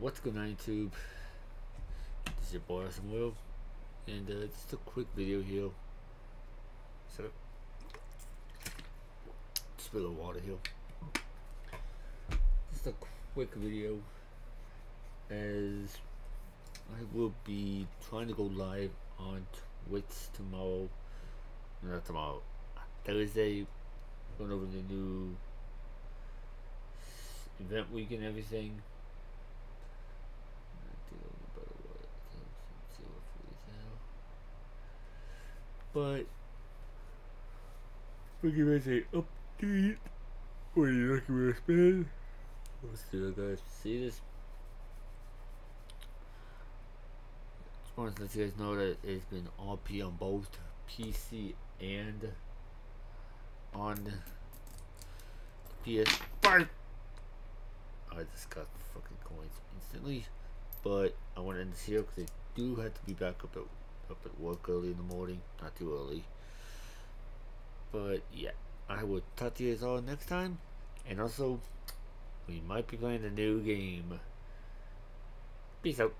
What's going on YouTube? This is your boy Awesome Will and uh, just a quick video here. So spill of water here. Just a quick video as I will be trying to go live on Twitch tomorrow. Not tomorrow. Thursday. Going over the new event week and everything. But we're giving an update What are you're looking for a spin. Let's do it guys. See this? Just wanted to let you guys know that it's been RP on both PC and on PS5. I just got fucking coins instantly. But I want to end this here because I do have to be back up at up at work early in the morning. Not too early. But yeah, I will talk to you guys all next time. And also, we might be playing a new game. Peace out.